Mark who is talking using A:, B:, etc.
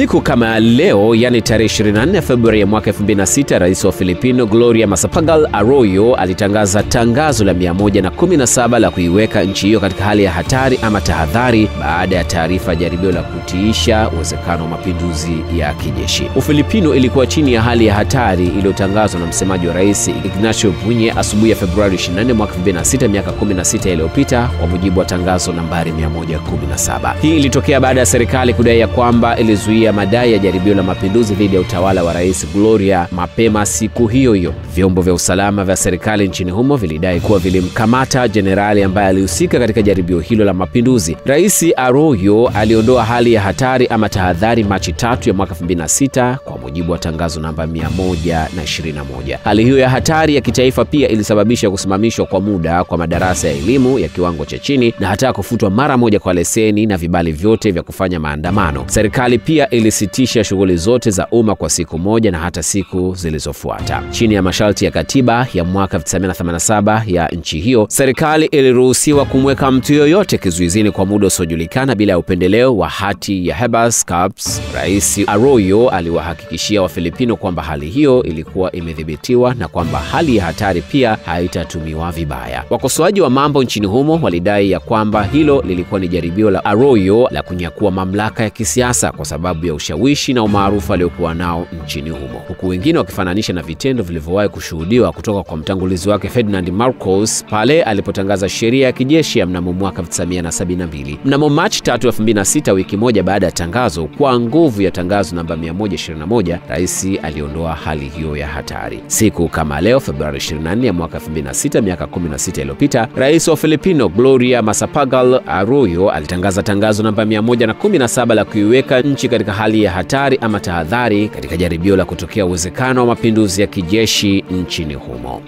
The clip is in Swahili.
A: Siku kama leo, yani tarehe 24 Februari ya mwaka 2006, rais wa Filipino Gloria masapagal Arroyo alitangaza tangazo la 117 la kuiweka nchi hiyo katika hali ya hatari ama tahadhari baada ya taarifa jaribio la kutiisha uwezekano wa mapinduzi ya kijeshi. Ufilipino ilikuwa chini ya hali ya hatari iliyotangazwa na msemaji wa rais Ignacio Bunye asubuhi ya Februari 24 mwaka 2006, miaka 16 iliyopita, kwa mujibu wa tangazo nambari 117. Hii ilitokea baada ya serikali kudai ya kwamba ilizuia madai ya jaribio la mapinduzi dhidi ya utawala wa rais Gloria mapema siku hiyo hiyo. Vyombo vya usalama vya serikali nchini humo vilidai kuwa vilimkamata jenerali ambaye alihusika katika jaribio hilo la mapinduzi. Rais Arroyo aliondoa hali ya hatari ama tahadhari Machi tatu ya mwaka 2006 kwa mujibu wa tangazo namba 121. Hali hiyo ya hatari ya kitaifa pia ilisababisha kusimamishwa kwa muda kwa madarasa ya elimu ya kiwango cha chini na hata kufutwa mara moja kwa leseni na vibali vyote vya kufanya maandamano. Serikali pia ilisitisha shughuli zote za umma kwa siku moja na hata siku zilizofuata. Chini ya masharti ya katiba ya mwaka 1987 ya nchi hiyo, serikali iliruhusiwa kumweka mtu yoyote kizuizini kwa muda usiojulikana bila ya upendeleo wa hati ya habeas corpus. Rais Arroyo aliwahakikishia Wafilipino kwamba hali hiyo ilikuwa imedhibitiwa na kwamba hali ya hatari pia haitatumiwa vibaya. Wakosoaji wa mambo nchini humo walidai ya kwamba hilo lilikuwa ni jaribio la Arroyo la kunyakua mamlaka ya kisiasa kwa sababu ya ushawishi na umaarufu aliokuwa nao nchini humo, huku wengine wakifananisha na vitendo vilivyowahi kushuhudiwa kutoka kwa mtangulizi wake Ferdinand Marcos pale alipotangaza sheria ya kijeshi ya mnamo mwaka 1972. Mnamo Machi 3, 2006, wiki moja baada ya tangazo kwa nguvu ya tangazo namba 121, rais aliondoa hali hiyo ya hatari. Siku kama leo Februari 24 ya mwaka 2006, miaka 16 iliyopita, rais wa Filipino Gloria Macapagal Arroyo alitangaza tangazo namba 117 la kuiweka nchi katika hali ya hatari ama tahadhari katika jaribio la kutokea uwezekano wa mapinduzi ya kijeshi nchini humo.